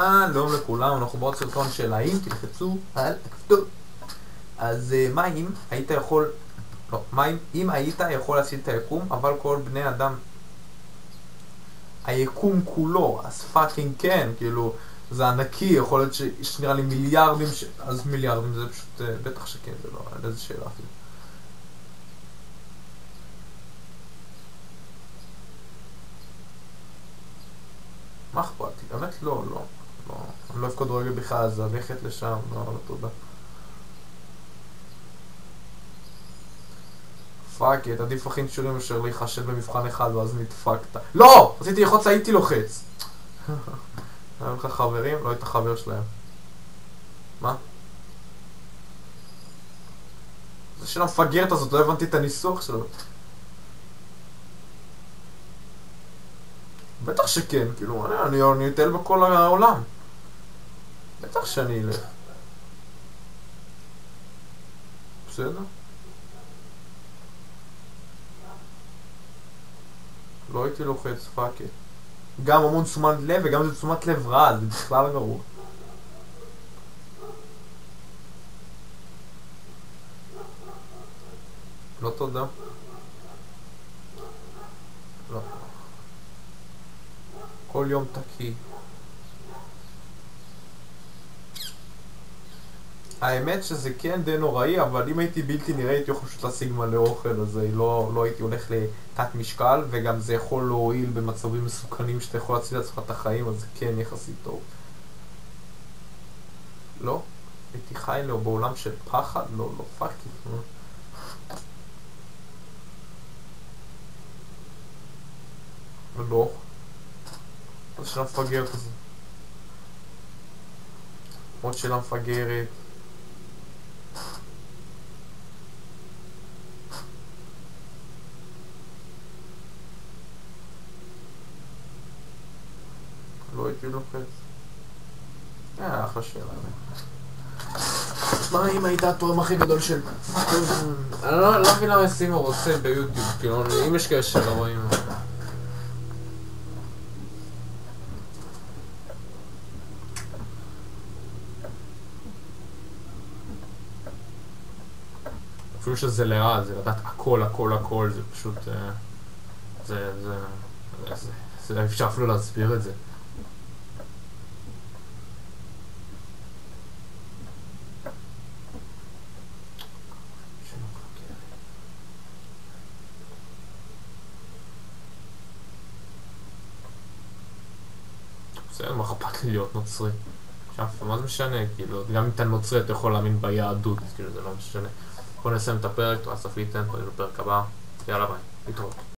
שלום לכולם, אנחנו בעוד סרטון של האם תלחצו על הכפתור. אז מה אם היית יכול, לא, מה אם היית יכול להציל את היקום אבל כל בני אדם היקום כולו, אז פאקינג כן, כאילו זה ענקי, יכול להיות שנראה לי מיליארדים, אז מיליארדים זה פשוט, בטח שכן, זה לא, איזה שאלה אפילו. מה אכפת לי? באמת לא, לא לא, אני לא אוהב כדורגל בכלל, אז ללכת לשם, לא, לא תודה. fuck it, עדיף הכי נשורים מאשר להיחשב במבחן אחד ואז נדפקת. לא! רציתי ללחוץ, הייתי לוחץ. היו לך חברים? לא היית חבר שלהם. מה? זה של המפגרת הזאת, לא הבנתי את הניסוח שלו. בטח שכן, כאילו, אני אטייל בכל העולם. בטח שאני אלך. בסדר? לא הייתי לוחץ פאקט. גם המון תשומת לב וגם זה תשומת לב רע, זה בכלל גרוע. לא תודה. לא. כל יום תקי. האמת שזה כן די נוראי, אבל אם הייתי בלתי נראה הייתי יכול פשוט להשיג מלא אוכל, אז לא, לא הייתי הולך לתת משקל, וגם זה יכול להועיל במצבים מסוכנים שאתה יכול להציל לעצמך את החיים, אז זה כן יחסית טוב. לא? הייתי חי לו בעולם של פחד? לא, לא פאקי. לא. זה של המפגרת הזה. עוד של המפגרת. לא הייתי לוחץ. אה, אחלה שאלה. מה אם היית התורם הכי גדול של... אני לא מבין למה סימו רוצה ביוטיוב, כאילו, אם יש כאלה שלא רואים... אפילו שזה לרע, זה לדעת הכל, הכל, הכל, זה פשוט... זה... זה... זה... זה... אפשר אפילו להסביר את זה. בסדר, מה אכפת לי להיות נוצרי? עכשיו, מה זה משנה? כאילו, גם אם אתה נוצרי אתה יכול להאמין ביהדות, כאילו, זה לא משנה. בוא נסיים את הפרק, סופית, נתראה בפרק הבא, יאללה ביי, להתראות.